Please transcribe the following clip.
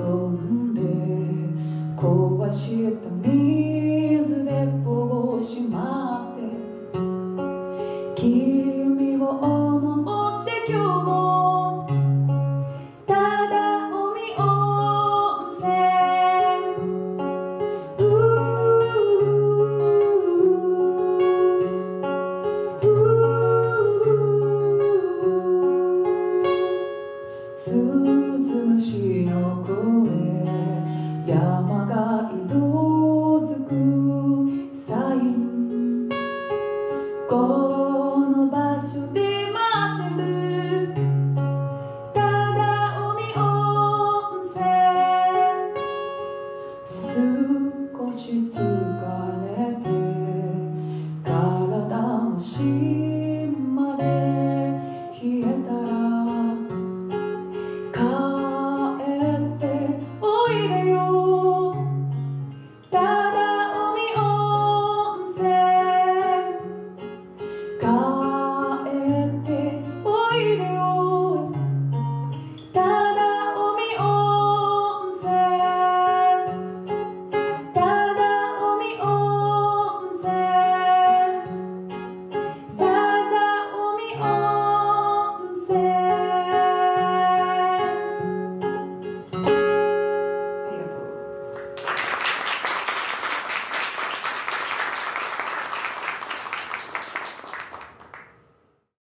んで壊した水でぼうしまって。君を思って今日も。ただおみ温泉。ううううう